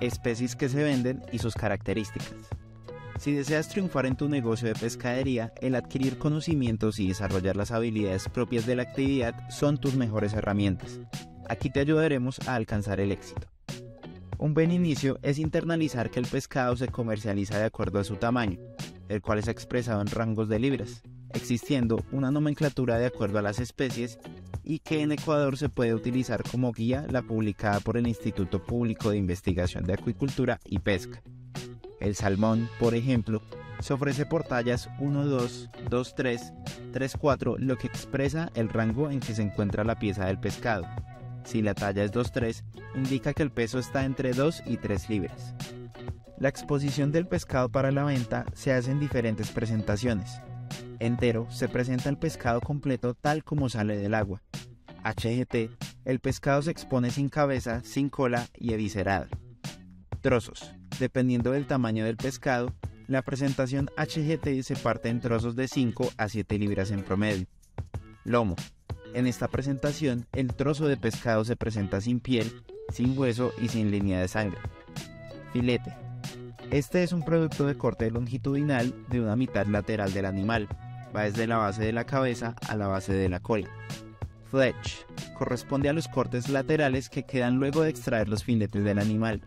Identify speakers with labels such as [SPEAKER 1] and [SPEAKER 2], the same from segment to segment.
[SPEAKER 1] especies que se venden y sus características. Si deseas triunfar en tu negocio de pescadería, el adquirir conocimientos y desarrollar las habilidades propias de la actividad son tus mejores herramientas. Aquí te ayudaremos a alcanzar el éxito. Un buen inicio es internalizar que el pescado se comercializa de acuerdo a su tamaño, el cual es expresado en rangos de libras, existiendo una nomenclatura de acuerdo a las especies y que en Ecuador se puede utilizar como guía la publicada por el Instituto Público de Investigación de Acuicultura y Pesca. El salmón, por ejemplo, se ofrece por tallas 1, 2, 2, 3, 3, 4, lo que expresa el rango en que se encuentra la pieza del pescado. Si la talla es 2, 3, indica que el peso está entre 2 y 3 libras. La exposición del pescado para la venta se hace en diferentes presentaciones. Entero se presenta el pescado completo tal como sale del agua. HGT, el pescado se expone sin cabeza, sin cola y eviscerado. Trozos. Dependiendo del tamaño del pescado, la presentación HGT se parte en trozos de 5 a 7 libras en promedio. Lomo. En esta presentación, el trozo de pescado se presenta sin piel, sin hueso y sin línea de sangre. Filete. Este es un producto de corte longitudinal de una mitad lateral del animal. Va desde la base de la cabeza a la base de la cola. Fletch. Corresponde a los cortes laterales que quedan luego de extraer los filetes del animal.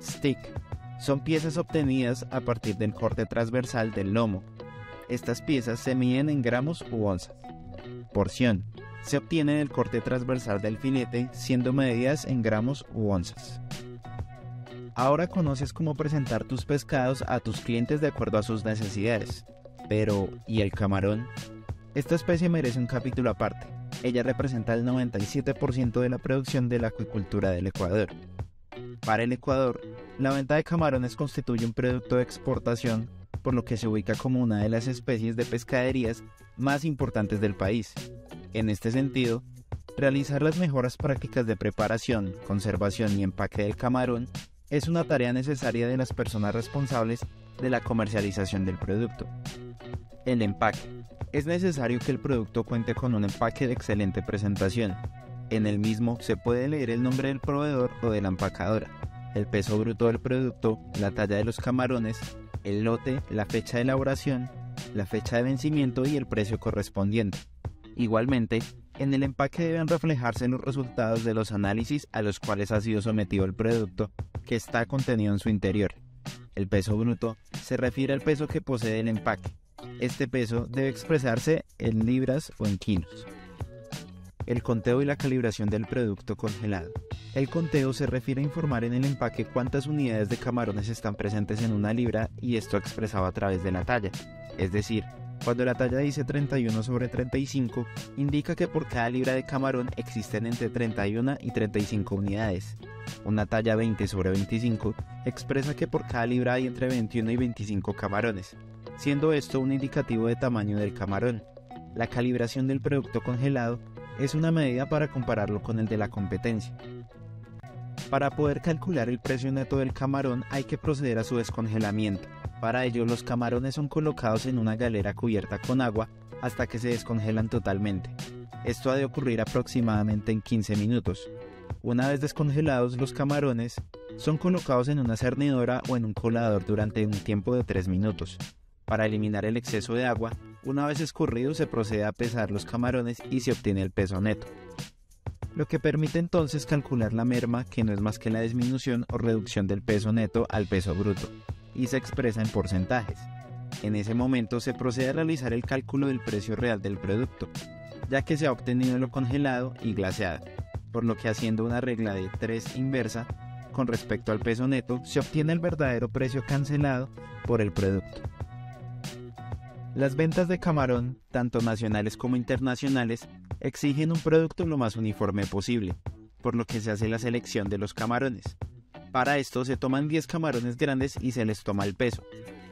[SPEAKER 1] Stick son piezas obtenidas a partir del corte transversal del lomo. Estas piezas se miden en gramos u onzas. Porción. Se obtiene del corte transversal del filete siendo medidas en gramos u onzas. Ahora conoces cómo presentar tus pescados a tus clientes de acuerdo a sus necesidades. Pero, ¿y el camarón? Esta especie merece un capítulo aparte. Ella representa el 97% de la producción de la acuicultura del Ecuador. Para el Ecuador, la venta de camarones constituye un producto de exportación, por lo que se ubica como una de las especies de pescaderías más importantes del país. En este sentido, realizar las mejoras prácticas de preparación, conservación y empaque del camarón es una tarea necesaria de las personas responsables de la comercialización del producto. El empaque. Es necesario que el producto cuente con un empaque de excelente presentación, en el mismo se puede leer el nombre del proveedor o de la empacadora, el peso bruto del producto, la talla de los camarones, el lote, la fecha de elaboración, la fecha de vencimiento y el precio correspondiente. Igualmente, en el empaque deben reflejarse los resultados de los análisis a los cuales ha sido sometido el producto que está contenido en su interior. El peso bruto se refiere al peso que posee el empaque. Este peso debe expresarse en libras o en kilos el conteo y la calibración del producto congelado. El conteo se refiere a informar en el empaque cuántas unidades de camarones están presentes en una libra y esto expresado a través de la talla. Es decir, cuando la talla dice 31 sobre 35, indica que por cada libra de camarón existen entre 31 y 35 unidades. Una talla 20 sobre 25 expresa que por cada libra hay entre 21 y 25 camarones, siendo esto un indicativo de tamaño del camarón. La calibración del producto congelado es una medida para compararlo con el de la competencia. Para poder calcular el precio neto del camarón hay que proceder a su descongelamiento. Para ello los camarones son colocados en una galera cubierta con agua hasta que se descongelan totalmente. Esto ha de ocurrir aproximadamente en 15 minutos. Una vez descongelados los camarones, son colocados en una cernidora o en un colador durante un tiempo de 3 minutos. Para eliminar el exceso de agua, una vez escurrido se procede a pesar los camarones y se obtiene el peso neto, lo que permite entonces calcular la merma que no es más que la disminución o reducción del peso neto al peso bruto, y se expresa en porcentajes. En ese momento se procede a realizar el cálculo del precio real del producto, ya que se ha obtenido lo congelado y glaseado, por lo que haciendo una regla de 3 inversa con respecto al peso neto se obtiene el verdadero precio cancelado por el producto. Las ventas de camarón, tanto nacionales como internacionales, exigen un producto lo más uniforme posible, por lo que se hace la selección de los camarones. Para esto se toman 10 camarones grandes y se les toma el peso.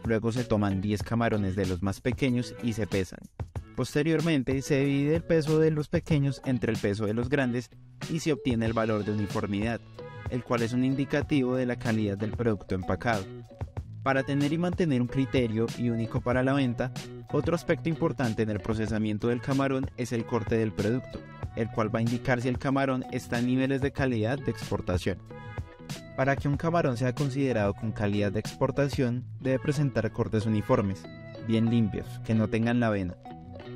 [SPEAKER 1] Luego se toman 10 camarones de los más pequeños y se pesan. Posteriormente se divide el peso de los pequeños entre el peso de los grandes y se obtiene el valor de uniformidad, el cual es un indicativo de la calidad del producto empacado. Para tener y mantener un criterio y único para la venta, otro aspecto importante en el procesamiento del camarón es el corte del producto, el cual va a indicar si el camarón está en niveles de calidad de exportación. Para que un camarón sea considerado con calidad de exportación, debe presentar cortes uniformes, bien limpios, que no tengan la vena.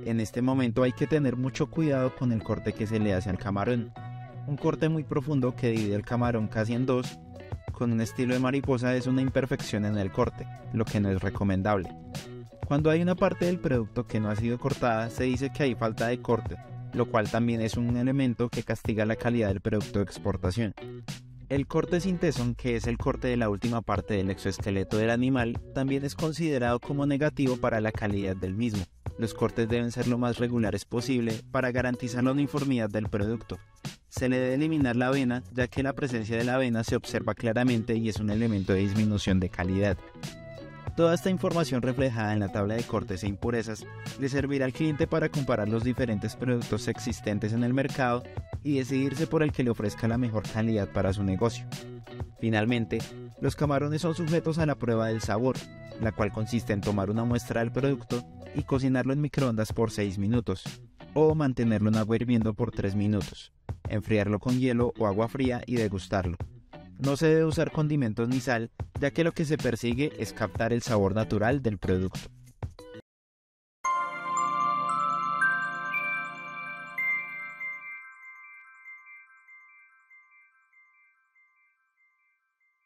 [SPEAKER 1] En este momento hay que tener mucho cuidado con el corte que se le hace al camarón. Un corte muy profundo que divide el camarón casi en dos, con un estilo de mariposa es una imperfección en el corte, lo que no es recomendable. Cuando hay una parte del producto que no ha sido cortada, se dice que hay falta de corte, lo cual también es un elemento que castiga la calidad del producto de exportación. El corte sin tesón, que es el corte de la última parte del exoesqueleto del animal, también es considerado como negativo para la calidad del mismo. Los cortes deben ser lo más regulares posible para garantizar la uniformidad del producto. Se le debe eliminar la avena, ya que la presencia de la avena se observa claramente y es un elemento de disminución de calidad. Toda esta información reflejada en la tabla de cortes e impurezas le servirá al cliente para comparar los diferentes productos existentes en el mercado y decidirse por el que le ofrezca la mejor calidad para su negocio. Finalmente, los camarones son sujetos a la prueba del sabor, la cual consiste en tomar una muestra del producto y cocinarlo en microondas por 6 minutos, o mantenerlo en agua hirviendo por 3 minutos, enfriarlo con hielo o agua fría y degustarlo. No se debe usar condimentos ni sal, ya que lo que se persigue es captar el sabor natural del producto.